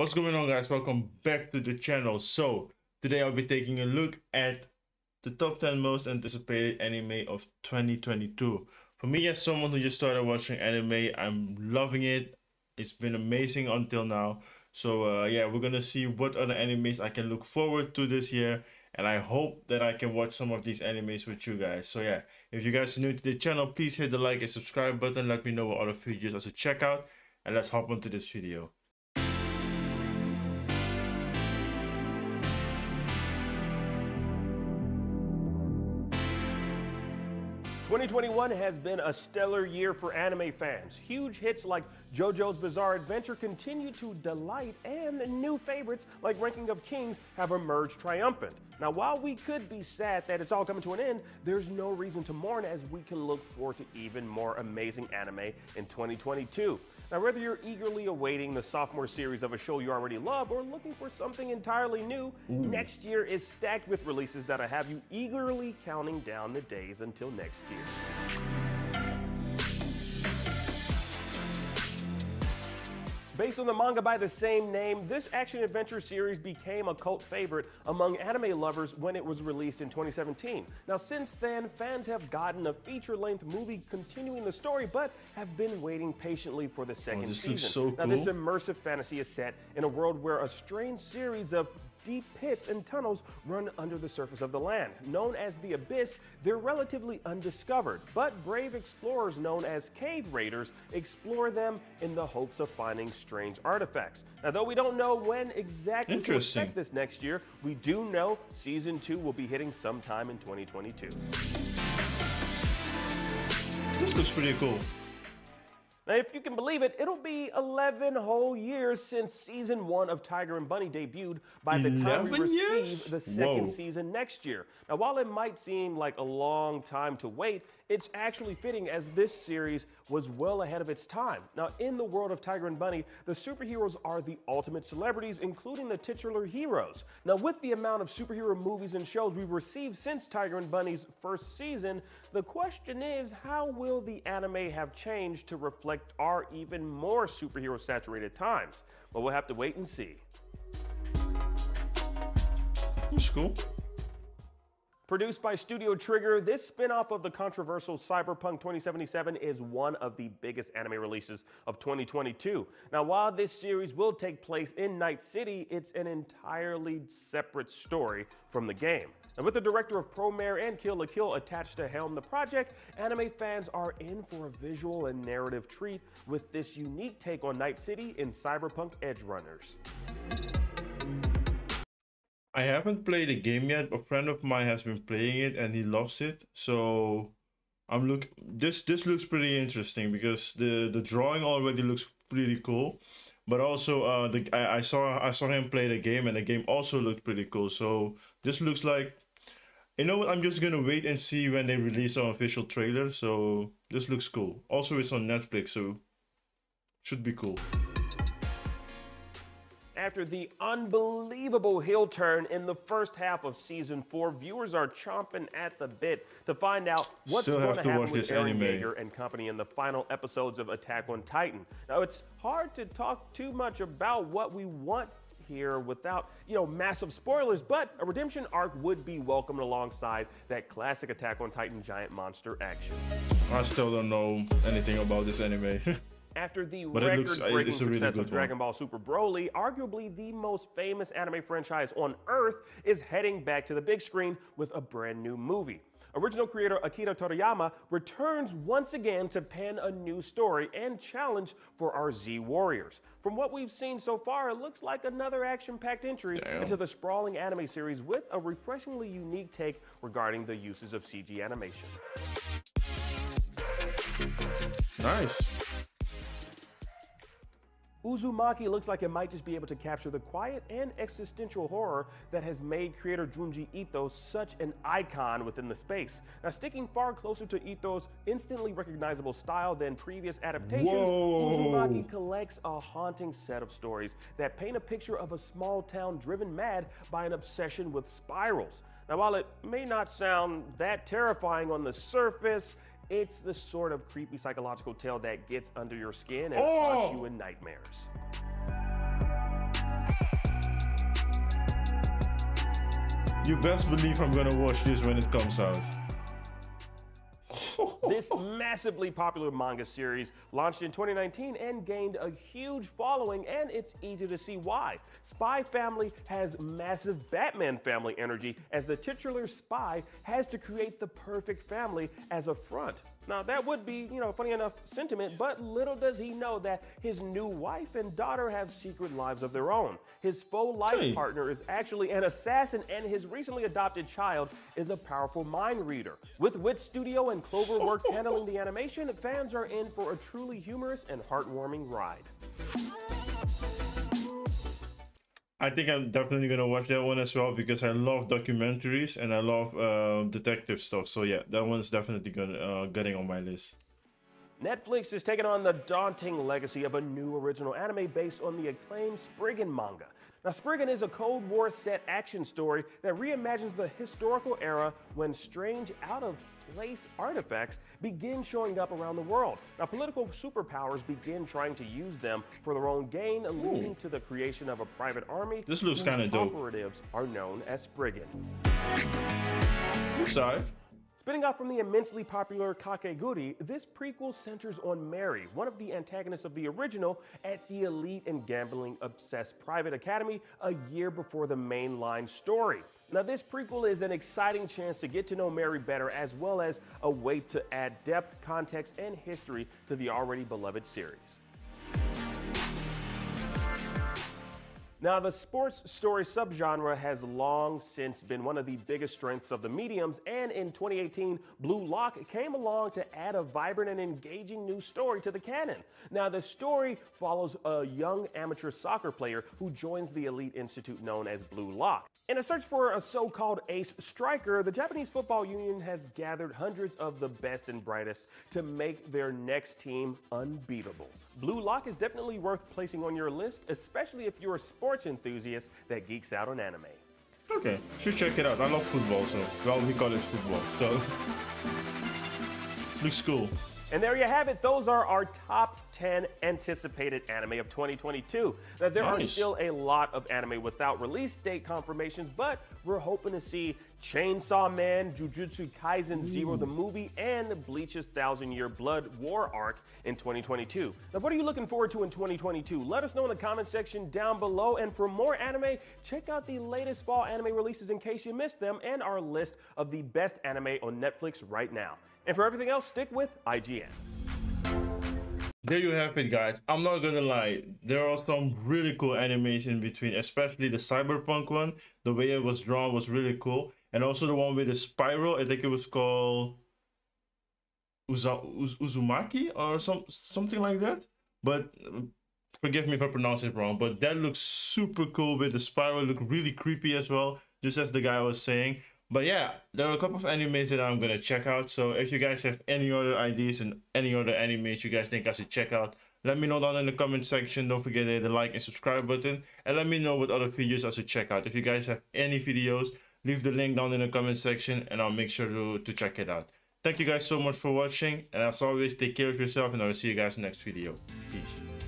What's going on guys? Welcome back to the channel. So today I'll be taking a look at the top 10 most anticipated anime of 2022. For me as someone who just started watching anime, I'm loving it. It's been amazing until now. So uh, yeah, we're gonna see what other animes I can look forward to this year and I hope that I can watch some of these animes with you guys. So yeah, if you guys are new to the channel, please hit the like and subscribe button. Let me know what other videos I should check out and let's hop onto this video. 2021 has been a stellar year for anime fans. Huge hits like JoJo's Bizarre Adventure continue to delight, and new favorites like Ranking of Kings have emerged triumphant. Now, while we could be sad that it's all coming to an end, there's no reason to mourn as we can look forward to even more amazing anime in 2022. Now, whether you're eagerly awaiting the sophomore series of a show you already love or looking for something entirely new, Ooh. next year is stacked with releases that'll have you eagerly counting down the days until next year. Based on the manga by the same name, this action adventure series became a cult favorite among anime lovers when it was released in 2017. Now, since then, fans have gotten a feature length movie continuing the story, but have been waiting patiently for the oh, second oh, season. So now, this immersive fantasy is set in a world where a strange series of deep pits and tunnels run under the surface of the land. Known as the Abyss, they're relatively undiscovered, but brave explorers known as cave raiders explore them in the hopes of finding strange artifacts. Now, though we don't know when exactly to expect this next year, we do know season two will be hitting sometime in 2022. This looks pretty cool. Now, if you can believe it, it'll be 11 whole years since season one of Tiger and Bunny debuted by the time we receive years? the second Whoa. season next year. Now, while it might seem like a long time to wait, it's actually fitting as this series was well ahead of its time. Now, in the world of Tiger and Bunny, the superheroes are the ultimate celebrities, including the titular heroes. Now, with the amount of superhero movies and shows we've received since Tiger and Bunny's first season, the question is how will the anime have changed to reflect our even more superhero saturated times? Well, we'll have to wait and see. That's cool. Produced by Studio Trigger, this spin-off of the controversial Cyberpunk 2077 is one of the biggest anime releases of 2022. Now, while this series will take place in Night City, it's an entirely separate story from the game. And with the director of Promare and Kill la Kill attached to helm the project, anime fans are in for a visual and narrative treat with this unique take on Night City in Cyberpunk Edgerunners. I haven't played the game yet. A friend of mine has been playing it and he loves it. So I'm look this this looks pretty interesting because the the drawing already looks pretty cool. But also uh the I, I saw I saw him play the game and the game also looked pretty cool. So this looks like you know what I'm just gonna wait and see when they release an official trailer. So this looks cool. Also it's on Netflix, so should be cool after the unbelievable heel turn in the first half of season four, viewers are chomping at the bit to find out what's Still going to happen with Eren anime. Yeager and company in the final episodes of Attack on Titan. Now, it's hard to talk too much about what we want here without, you know, massive spoilers, but a redemption arc would be welcomed alongside that classic Attack on Titan giant monster action. I still don't know anything about this anime. After the record-breaking success really of Dragon Ball Super Broly, arguably the most famous anime franchise on Earth is heading back to the big screen with a brand new movie. Original creator Akira Toriyama returns once again to pen a new story and challenge for our Z Warriors. From what we've seen so far, it looks like another action-packed entry Damn. into the sprawling anime series with a refreshingly unique take regarding the uses of CG animation. Nice. Uzumaki looks like it might just be able to capture the quiet and existential horror that has made creator Junji Ito such an icon within the space. Now, sticking far closer to Ito's instantly recognizable style than previous adaptations, Whoa. Uzumaki collects a haunting set of stories that paint a picture of a small town driven mad by an obsession with spirals. Now, while it may not sound that terrifying on the surface, it's the sort of creepy psychological tale that gets under your skin and oh! haunts you in nightmares. You best believe I'm gonna watch this when it comes out this massively popular manga series launched in 2019 and gained a huge following, and it's easy to see why. Spy Family has massive Batman family energy, as the titular spy has to create the perfect family as a front. Now, that would be, you know, funny enough sentiment, but little does he know that his new wife and daughter have secret lives of their own. His faux life hey. partner is actually an assassin, and his recently adopted child is a powerful mind reader. With Wit Studio and Cloverworks handling the animation, fans are in for a truly humorous and heartwarming ride. I think I'm definitely gonna watch that one as well because I love documentaries and I love uh, detective stuff. So yeah, that one's definitely gonna uh, getting on my list. Netflix is taking on the daunting legacy of a new original anime based on the acclaimed Spriggan manga. Now, Spriggan is a Cold War set action story that reimagines the historical era when strange, out of place artifacts begin showing up around the world. Now, political superpowers begin trying to use them for their own gain, leading to the creation of a private army. This looks kind of dope. Operatives are known as Spriggans. Sorry. Spinning off from the immensely popular Kakegurui, this prequel centers on Mary, one of the antagonists of the original, at the elite and gambling obsessed private academy a year before the mainline story. Now, this prequel is an exciting chance to get to know Mary better, as well as a way to add depth, context, and history to the already beloved series. Now, the sports story subgenre has long since been one of the biggest strengths of the mediums, and in 2018, Blue Lock came along to add a vibrant and engaging new story to the canon. Now, the story follows a young amateur soccer player who joins the elite institute known as Blue Lock. In a search for a so called ace striker, the Japanese Football Union has gathered hundreds of the best and brightest to make their next team unbeatable. Blue Lock is definitely worth placing on your list, especially if you're a sports enthusiast that geeks out on anime. Okay, should check it out. I love football, so well we call it football. So looks cool. And there you have it. Those are our top 10 anticipated anime of 2022. Now, there nice. are still a lot of anime without release date confirmations, but we're hoping to see Chainsaw Man, Jujutsu Kaisen Zero the movie, and Bleach's Thousand Year Blood War arc in 2022. Now, what are you looking forward to in 2022? Let us know in the comment section down below. And for more anime, check out the latest fall anime releases in case you missed them and our list of the best anime on Netflix right now. And for everything else, stick with IGN. There you have it, guys. I'm not gonna lie, there are some really cool animes in between, especially the cyberpunk one. The way it was drawn was really cool, and also the one with the spiral. I think it was called Uza, Uz, Uzumaki or some something like that. But forgive me if I pronounce it wrong. But that looks super cool with the spiral. Look really creepy as well, just as the guy was saying. But yeah, there are a couple of animes that I'm gonna check out. So if you guys have any other ideas and any other animes you guys think I should check out, let me know down in the comment section. Don't forget to hit the like and subscribe button. And let me know what other videos I should check out. If you guys have any videos, leave the link down in the comment section and I'll make sure to, to check it out. Thank you guys so much for watching. And as always, take care of yourself and I'll see you guys next video. Peace.